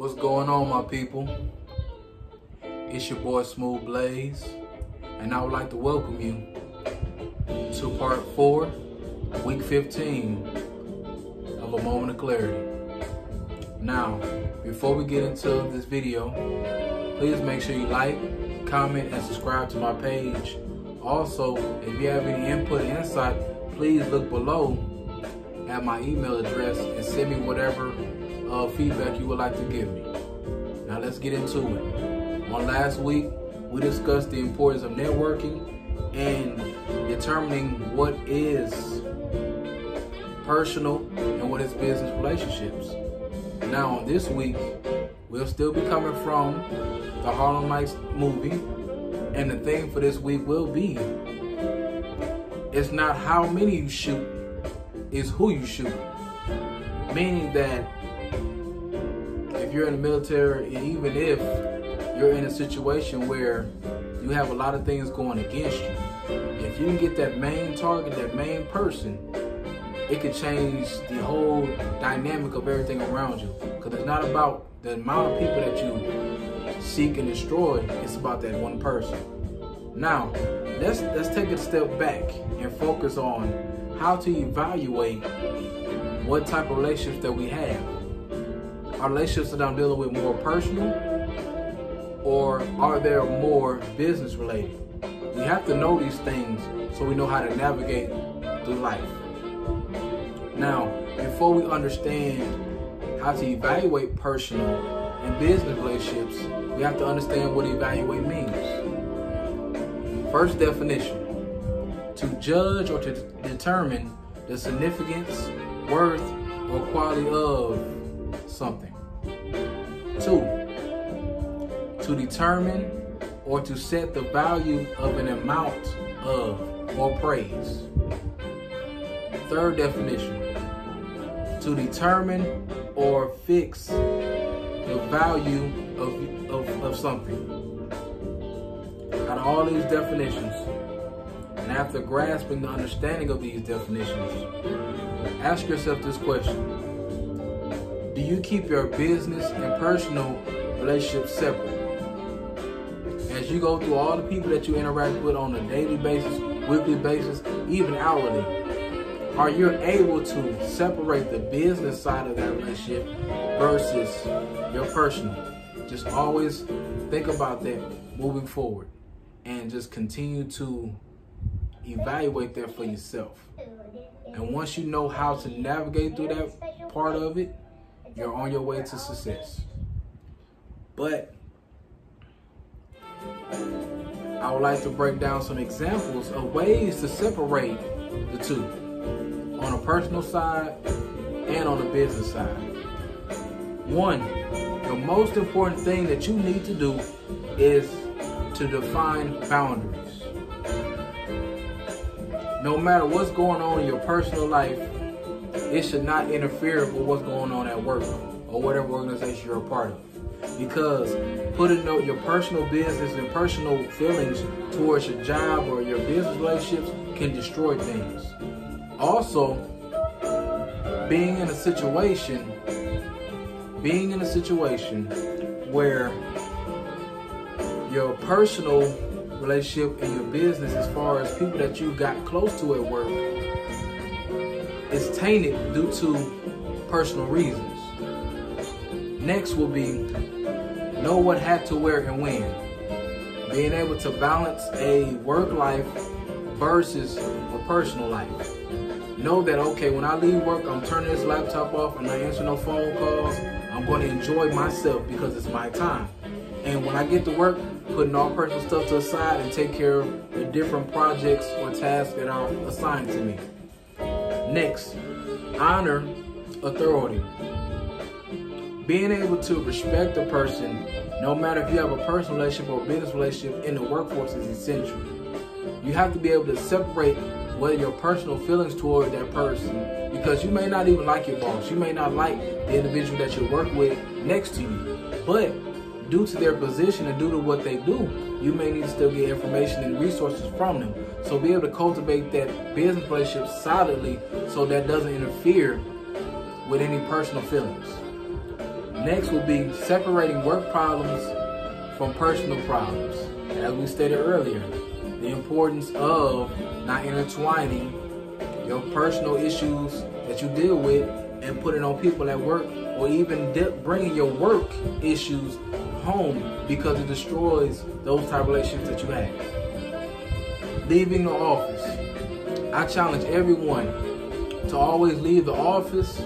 What's going on, my people? It's your boy Smooth Blaze, and I would like to welcome you to part four, week 15 of A Moment of Clarity. Now, before we get into this video, please make sure you like, comment, and subscribe to my page. Also, if you have any input or insight, please look below at my email address and send me whatever uh, feedback you would like to give me. Now let's get into it. On last week, we discussed the importance of networking and determining what is personal and what is business relationships. Now, on this week, we'll still be coming from the Harlem Nights movie, and the theme for this week will be it's not how many you shoot, it's who you shoot. Meaning that if you're in the military, and even if you're in a situation where you have a lot of things going against you, if you can get that main target, that main person, it could change the whole dynamic of everything around you. Because it's not about the amount of people that you seek and destroy, it's about that one person. Now, let's let's take a step back and focus on how to evaluate what type of relationships that we have. Are relationships that I'm dealing with more personal or are they more business related? We have to know these things so we know how to navigate through life. Now, before we understand how to evaluate personal and business relationships, we have to understand what evaluate means. First definition to judge or to determine the significance, worth, or quality of something. Two, to determine or to set the value of an amount of or praise. Third definition to determine or fix the value of, of, of something. Out of all these definitions, and after grasping the understanding of these definitions, ask yourself this question Do you keep your business and personal relationships separate? As you go through all the people that you interact with on a daily basis, weekly basis, even hourly, are you able to separate the business side of that relationship versus your personal? Just always think about that moving forward and just continue to evaluate that for yourself. And once you know how to navigate through that part of it, you're on your way to success. But I would like to break down some examples of ways to separate the two on a personal side and on a business side. One, the most important thing that you need to do is to define boundaries. No matter what's going on in your personal life, it should not interfere with what's going on at work or whatever organization you're a part of because putting your personal business and personal feelings towards your job or your business relationships can destroy things. Also, being in a situation, being in a situation where your personal relationship and your business, as far as people that you got close to at work, is tainted due to personal reasons. Next will be know what hat to wear and when. Being able to balance a work life versus a personal life. Know that, okay, when I leave work, I'm turning this laptop off and I answer no phone calls. I'm going to enjoy myself because it's my time. And when I get to work, putting all personal stuff to the side and take care of the different projects or tasks that are assigned to me. Next, honor authority. Being able to respect a person, no matter if you have a personal relationship or business relationship in the workforce, is essential. You have to be able to separate whether your personal feelings toward that person because you may not even like your boss. You may not like the individual that you work with next to you. But due to their position and due to what they do, you may need to still get information and resources from them. So be able to cultivate that business relationship solidly so that doesn't interfere with any personal feelings. Next will be separating work problems from personal problems. As we stated earlier, the importance of not intertwining your personal issues that you deal with and putting on people at work or even bringing your work issues home because it destroys those type of relationships that you have. Leaving the office. I challenge everyone to always leave the office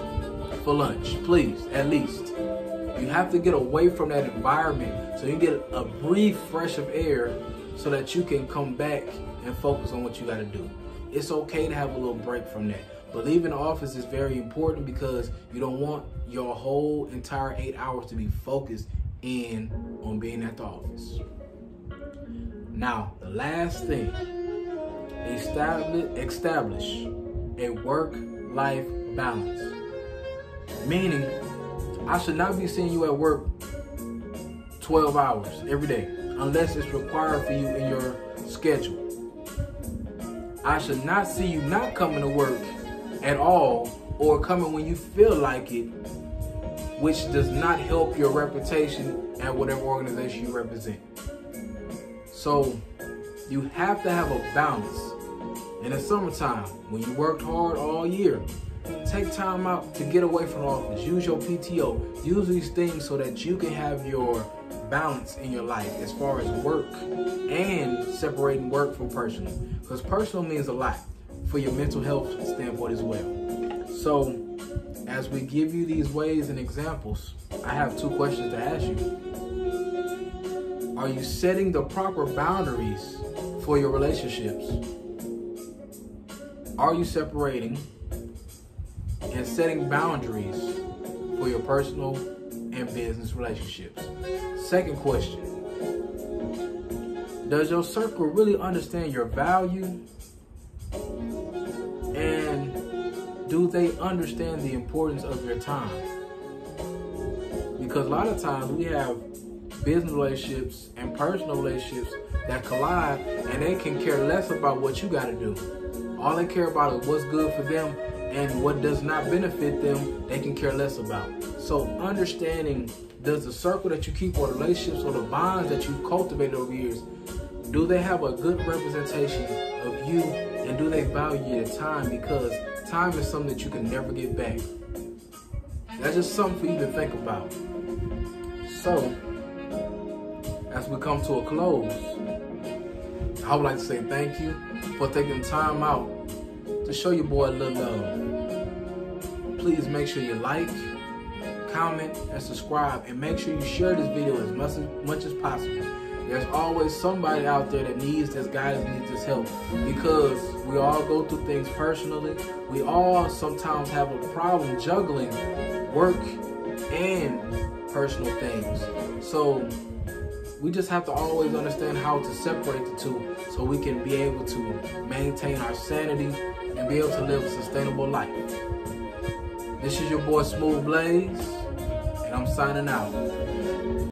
for lunch, please, at least. You have to get away from that environment so you get a brief fresh of air so that you can come back and focus on what you got to do. It's okay to have a little break from that. But leaving the office is very important because you don't want your whole entire eight hours to be focused in on being at the office. Now, the last thing, establish, establish a work-life balance. Meaning, I should not be seeing you at work 12 hours every day unless it's required for you in your schedule. I should not see you not coming to work at all or coming when you feel like it, which does not help your reputation at whatever organization you represent. So you have to have a balance. In the summertime, when you worked hard all year, take time out to get away from the office. Use your PTO. Use these things so that you can have your balance in your life as far as work and separating work from personal. Because personal means a lot for your mental health standpoint as well. So, as we give you these ways and examples, I have two questions to ask you. Are you setting the proper boundaries for your relationships? Are you separating and setting boundaries for your personal and business relationships? Second question Does your circle really understand your value? Do they understand the importance of your time? Because a lot of times we have business relationships and personal relationships that collide and they can care less about what you got to do. All they care about is what's good for them and what does not benefit them, they can care less about. So understanding does the circle that you keep or the relationships or the bonds that you've cultivated over years, do they have a good representation of you and do they value your time? Because time is something that you can never get back. That's just something for you to think about. So, as we come to a close, I would like to say thank you for taking time out to show your boy a little love. Please make sure you like, comment, and subscribe, and make sure you share this video as much as, much as possible. There's always somebody out there that needs this guidance, needs this help, because we all go through things personally. We all sometimes have a problem juggling work and personal things. So we just have to always understand how to separate the two so we can be able to maintain our sanity and be able to live a sustainable life. This is your boy Smooth Blaze, and I'm signing out.